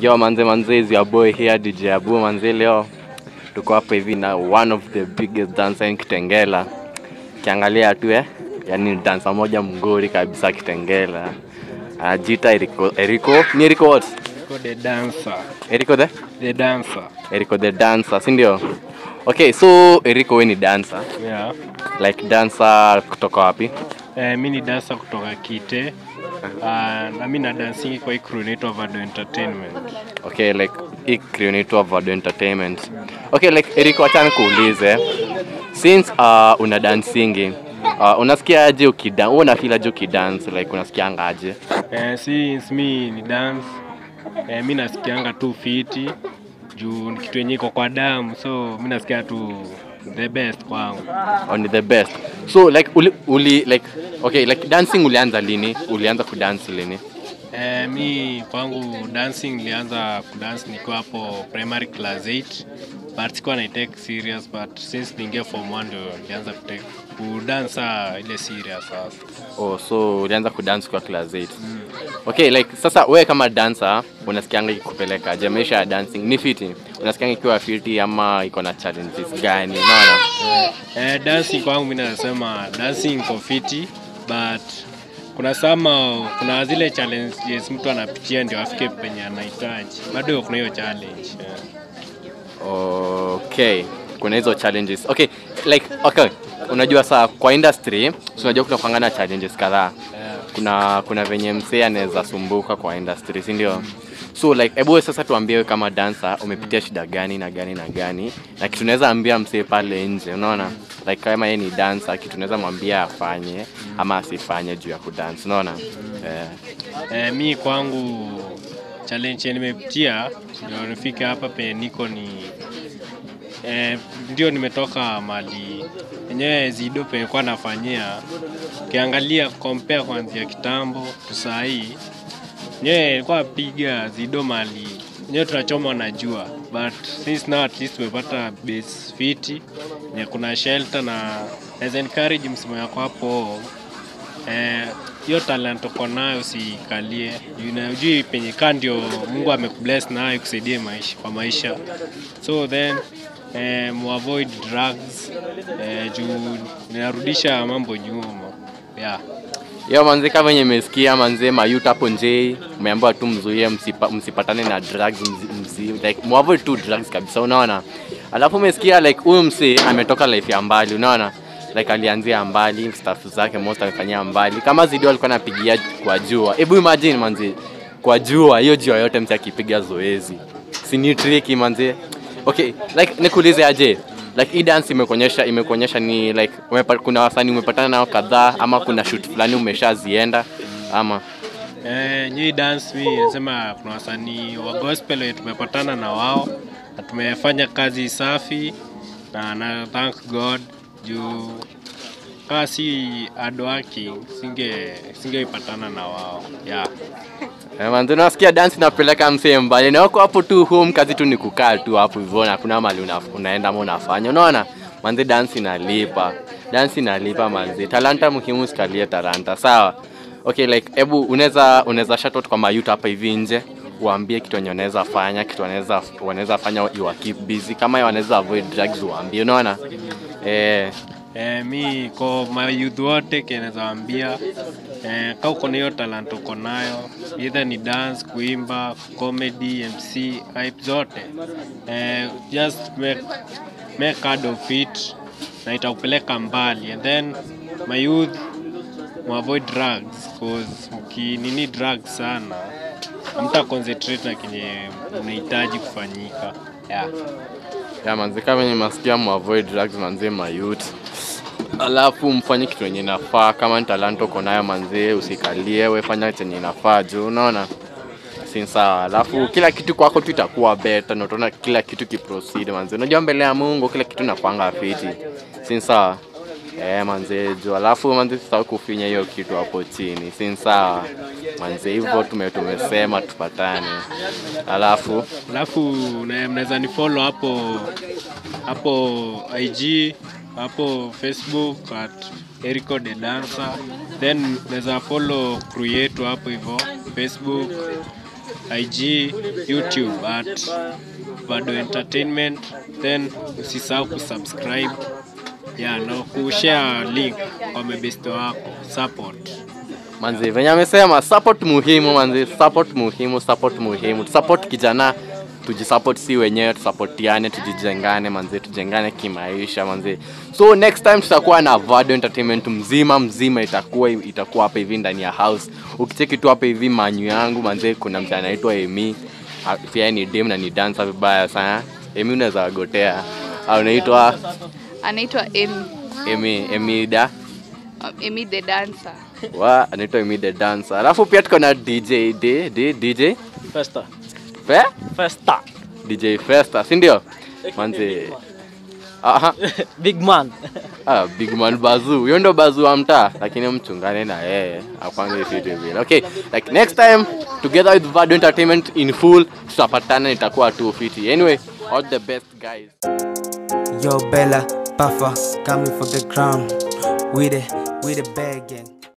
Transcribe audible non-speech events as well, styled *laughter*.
Yo manze manze is your boy here DJ Abu manze leo tuko hapa hivi na one of the biggest dancer in Kitengela. Kiangalia tu eh, yani dansa moja mngori kabisa Kitengela. Anajiita Eriko, Eriko, ni Eriko what? Eriko the dancer. Eriko the? The dancer. Eriko the dancer, si ndio? Okay, so Eriko wewe ni dancer. Yeah. Like dancer kutoka wapi? Eh, mimi ni dancer kutoka Kite. Uh, kuulize mi na dancing kwa hii crew inaitwa Vado Entertainment. Okay, like hii crew inaitwa Vado Entertainment. Okay, like Eriko, acha nikuulize. Since uh, una dancingi uh, unasikia aje ukidan wewe una feel aje ukidance like unasikianga aje? Eh, since mi ni dance eh, mi nasikianga tu fiti juu ni kitu yenye iko kwa damu so mi nasikia tu the best kwangu. On the best. So like uli, uli like okay, like dancing ulianza lini? Ulianza kudance lini? Eh, mi kwangu dancing nilianza kudance nikiwa hapo primary class 8 but sikuwa na take serious but since niingia form 1 ndio nilianza kutake kudansa ile serious sasa. Oh, so ulianza kudance kwa class 8. Mm. Okay, like sasa wewe kama dancer unasikianga ikikupeleka je, maisha ya dancing? Ni fiti? Unasikianga ikiwa fiti ama iko na challenges gani? Unaona? Eh, dancing kwangu mimi nasema dancing iko fiti but kuna sama kuna zile challenges mtu anapitia ndio afike penye anahitaji. Bado kuna hiyo challenge. Yeah. Okay, kuna hizo challenges. Okay, like okay, unajua saa kwa industry unajua kuna kuangana challenges kadhaa. Yeah. Kuna kuna venye msee anaweza sumbuka kwa industry, si ndio? So like hebu sasa tuambie kama dansa umepitia shida gani na gani na gani na kitu unaweza ambia msee pale nje, unaona? Like kama yeye ni dancer, kitu unaweza mwambia afanye ama asifanye juu ya kudance, unaona? Eh. Eh, mi kwangu challenge nimepitia ndio nifike hapa penye niko ni eh, ndio nimetoka mali enyewe zido penye kwa nafanyia ukiangalia compare kuanzia kitambo tusahii nyewe ilikuwa piga zido mali nyewe tunachoma najua but since now at least tumepata base fiti nye kuna shelter na as encourage msimo yako hapo Eh, hiyo talent uko nayo usikalie. Unajui penye kaa ndio Mungu amekubless nayo ikusaidie maisha kwa maisha. So then eh, muavoid drugs eh, juu ninarudisha mambo nyuma. Yeah. Yo manze, kama venye mmesikia manze, mayut hapo nje umeambiwa tu mzuie, msipa, msipatane na drugs mzi, mzi, like muavoid tu drugs kabisa, unaona. Alafu umesikia like huyu msi ametoka life ya mbali, unaona like alianzia mbali, staff zake most amefanyia mbali. Kama Zidio alikuwa anapigia kwa jua, hebu imagine manze, kwa jua hiyo jua yote msi akipiga zoezi, si ni tricky manze. Okay, like nikuulize aje, like hii dance imekuonyesha imekuonyesha ni like umepa, kuna wasanii umepatana nao kadhaa ama kuna shoot fulani umeshazienda ama? Eh, nyii dance mi nasema kuna wasanii wa gospel tumepatana na wao na tumefanya kazi safi na na thank God juu kama si working singe singeipatana na wao yeah. Eh, manze unasikia dance napeleka msee mbali na wako hapo tu home, kazi tu ni kukaa tu hapo hivyo na hakuna mali una, unaenda ama unafanya. Unaona manzi, dance inalipa, dance inalipa manzi. Talanta muhimu, sikalie talanta, sawa. Okay, like hebu unaweza unaweza shout out kwa mayuta hapa hivi nje uambie kitu wenye wanaweza fanya, kitu wanaweza wanaweza fanya you keep busy, kama wanaweza avoid drugs uambie, unaona eh Eh, mi ko mayouth wote keneza wambia eh, ka uko na hiyo talent uko nayo either ni dance, kuimba, comedy, MC, hype zote. Eh, just make, make card of it na itakupeleka mbali. And then mayouth muavoid drugs cause mkinini drugs sana mta concentrate na kenye unahitaji kufanyika. Yeah. Ya manzi, kama ni masikia muavoid drugs manze, mayut alafu mfanye kitu yenye nafaa Kama ni talanta uko nayo manzi, usikalie, we fanya chenye nafaa juu unaona si sawa. Alafu kila kitu kwako tu itakuwa better na utaona kila kitu kiproceed manzi. Unajua mbele ya Mungu kila kitu nakwanga fiti, si sawa? Eh manze alafu manze sasa kufinya hiyo kitu hapo chini, si sawa. Manze, hivyo tume tumesema tupatane, alafu? Alafu na- mnaweza ni follow hapo hapo IG hapo Facebook at Erico the Dancer, then naweza follow crew yetu hapo hivyo Facebook IG, YouTube at Vado Entertainment, then usisahau kusubscribe yeah, no, kushare link kwa mabesto wako support. manzi venye amesema support muhimu manzi. Support muhimu support muhimu. Support kijana. Tujisupport si wenyewe tusapotiane tujijengane manzi tujengane kimaisha manzi. So next time tutakuwa na Vado entertainment mzima mzima itakuwa itakuwa hapa hivi ndani ya house. Ukicheki tu hapa hivi manyu yangu manzi kuna mtu anaitwa Emi pia ni dem na ni dancer vibaya sana. Emi unaweza wagotea unaitwa anaitwa Emi. Emi Emi da Emi the dancer. wa anaitwa Emi the dancer alafu pia tuko na DJ D, D, DJ Festa. Fe? Festa. DJ Festa, si ndio? Manzi. Aha. *laughs* Big man. Ah, big man Bazu. Huyo ndo Bazu wa mtaa, lakini mchungane na yeye. Apange vitu vile. Okay, like next time together with Vado Entertainment in full tutapatana itakuwa tu fiti. Anyway, all the best guys. Yo, Bella, Buffer, got me for the crown. We the, we the bag gang.